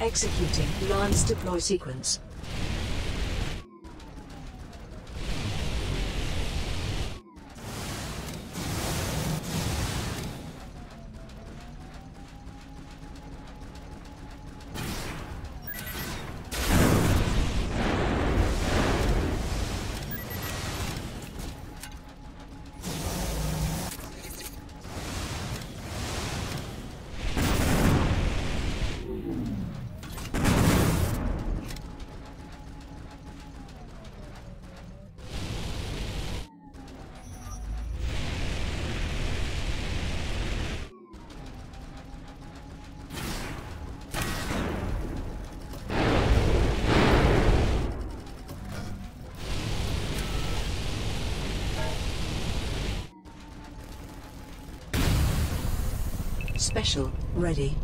Executing Lance deploy sequence. Special ready.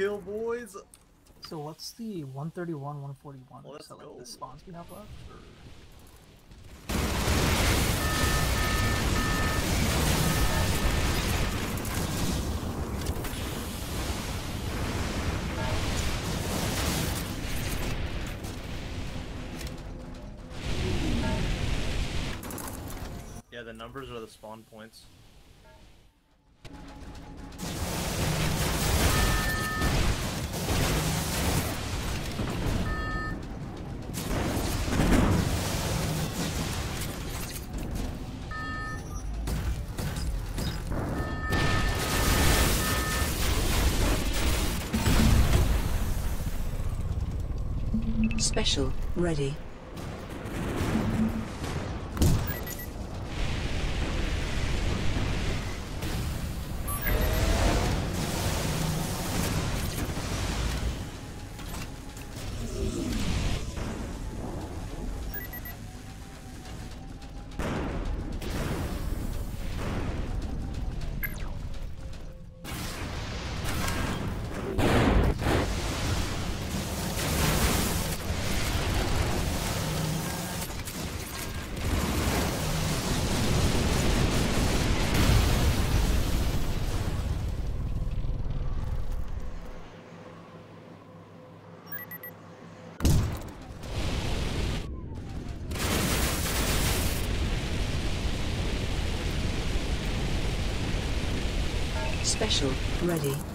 Kill, boys. So what's the 131, 141? Let's Is that like go. the spawns we have left? Or... Yeah, the numbers are the spawn points. Special ready. Special ready.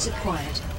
Base acquired.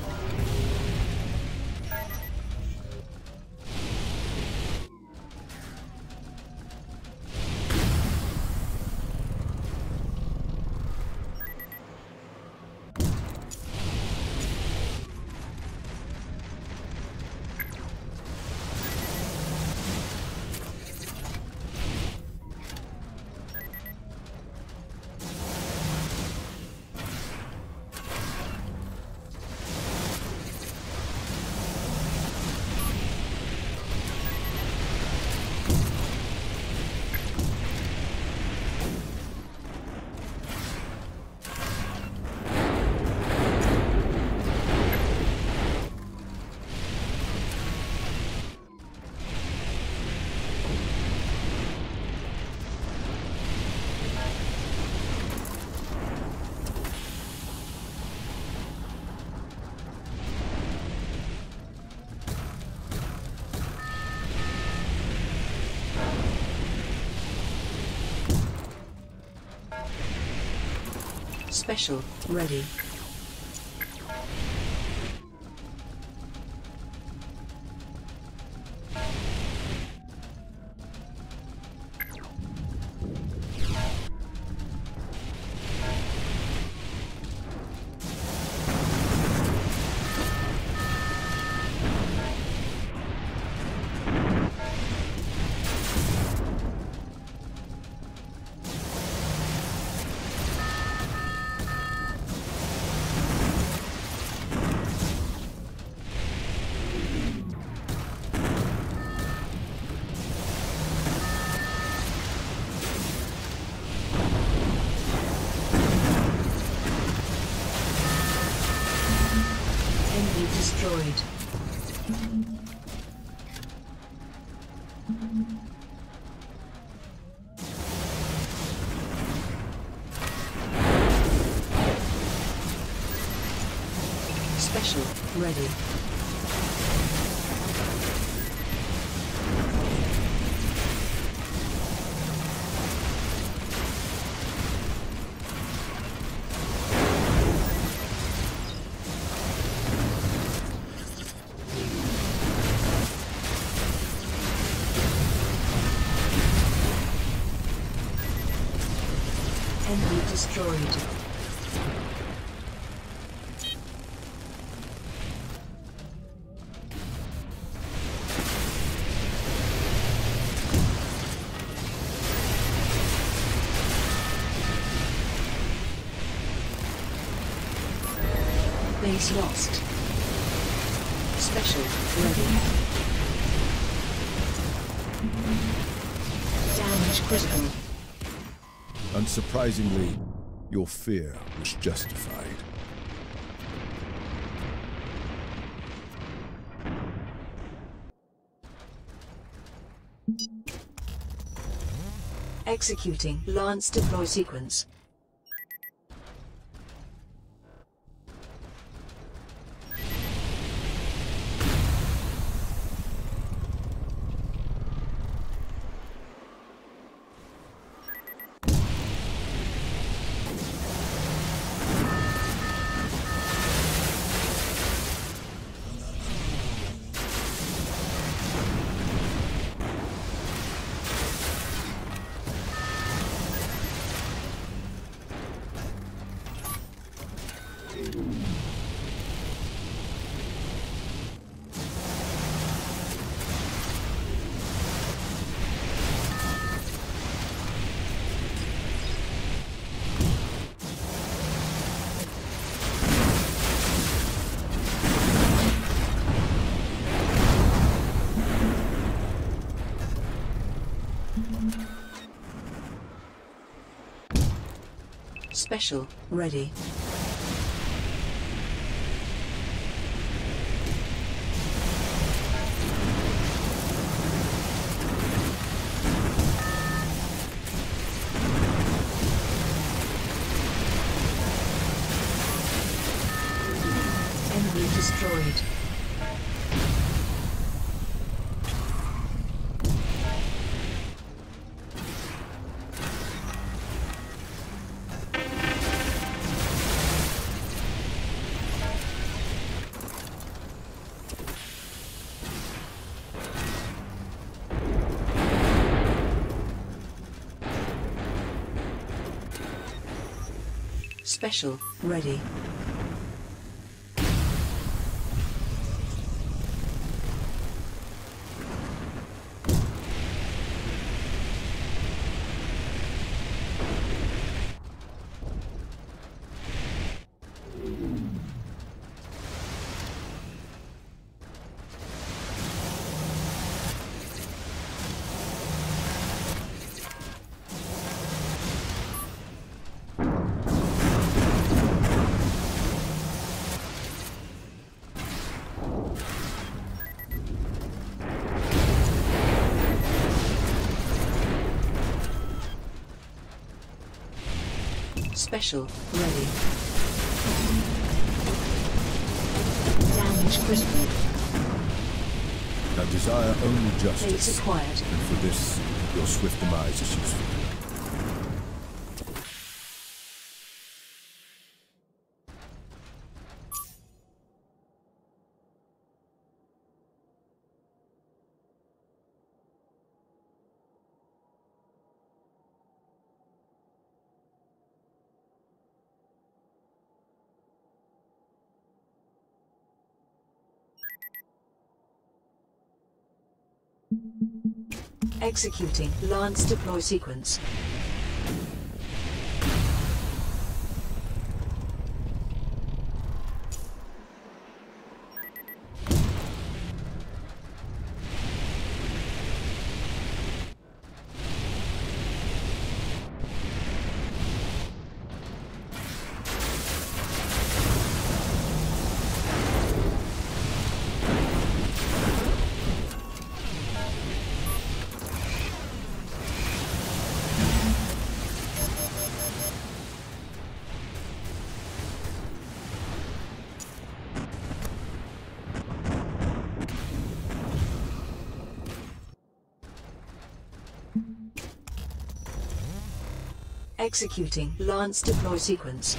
Special ready. Special ready. Base lost. Special ready. Damage critical. Unsurprisingly, your fear was justified. Executing Lance deploy sequence. Special ready. Special ready. Special ready. Damage critical. I desire only Base justice, acquired. and for this, your swift demise is useful. Executing Lance deploy sequence. Executing Lance deploy sequence.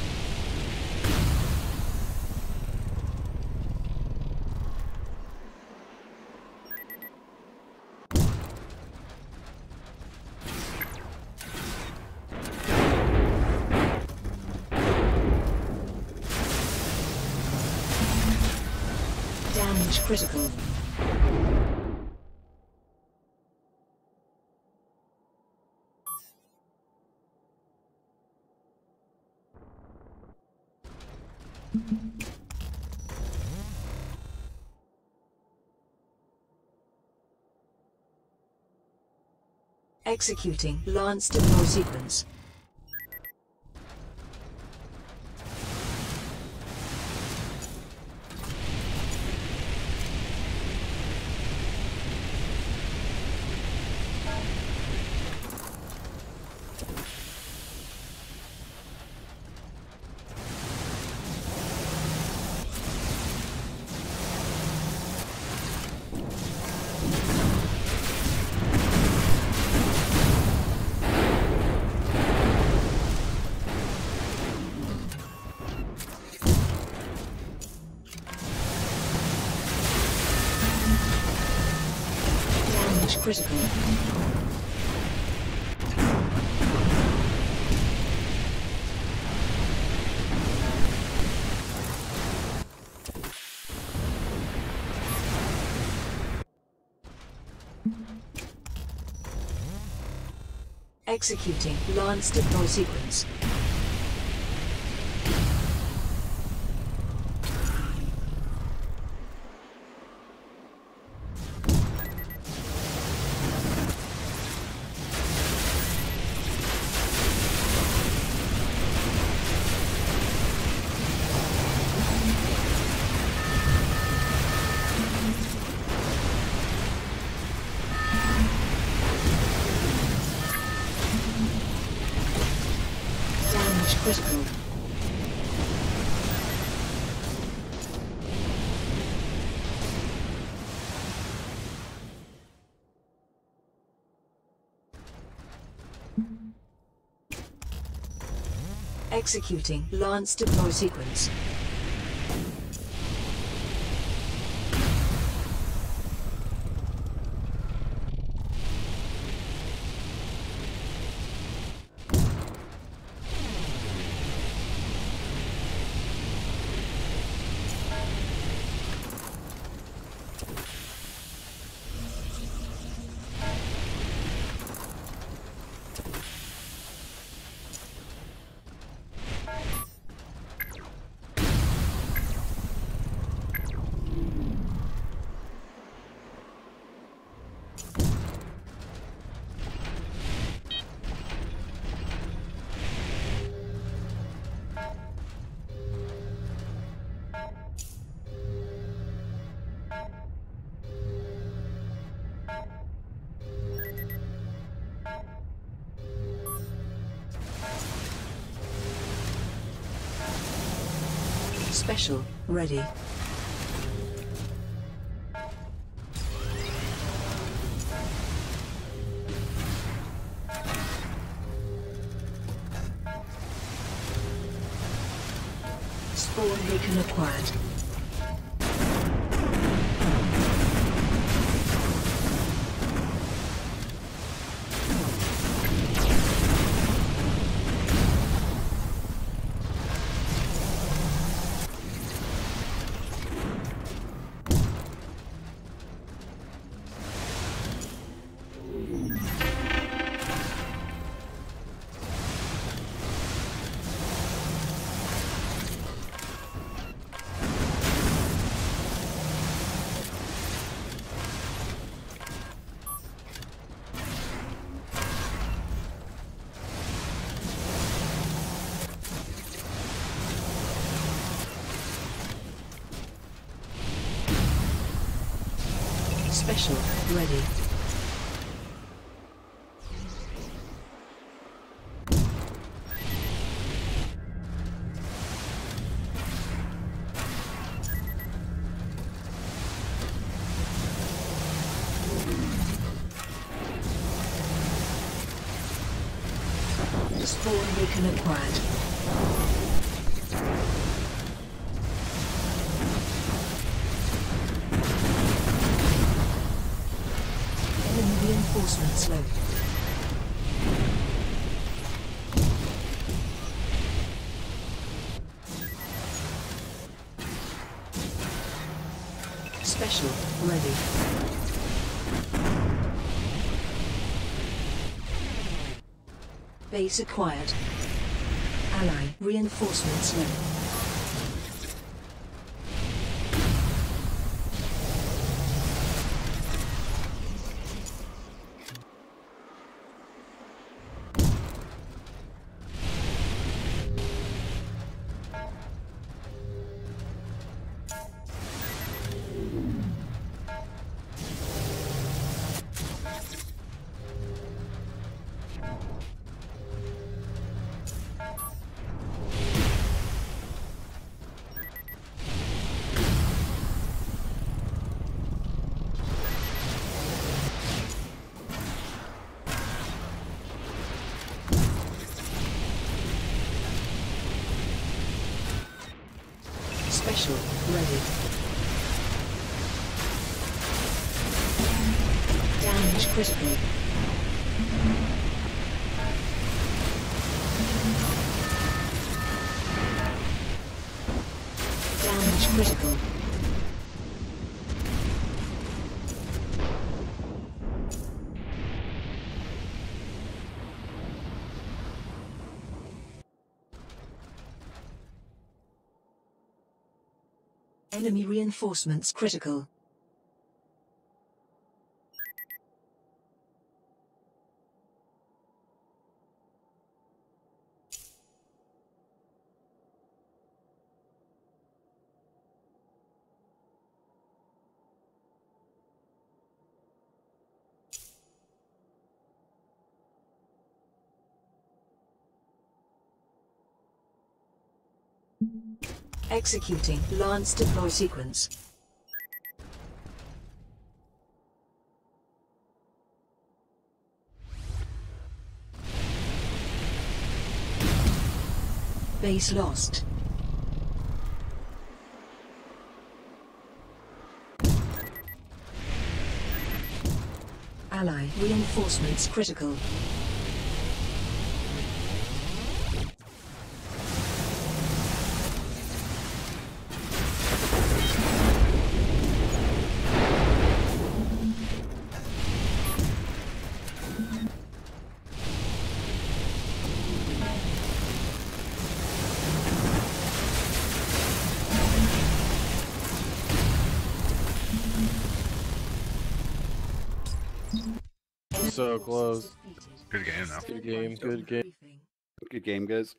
Executing Lance deploy sequence. Critical. Executing Lance deploy sequence. Executing Lance deploy sequence. Special ready. Spawn beacon acquired. Special ready. Special ready. Base acquired. Ally reinforcements low. Damage critical. Damage critical. Enemy reinforcements critical. Executing Lance deploy sequence. Base lost. Ally reinforcements critical. Close. Good game, though. Good game, good game. Good game, guys.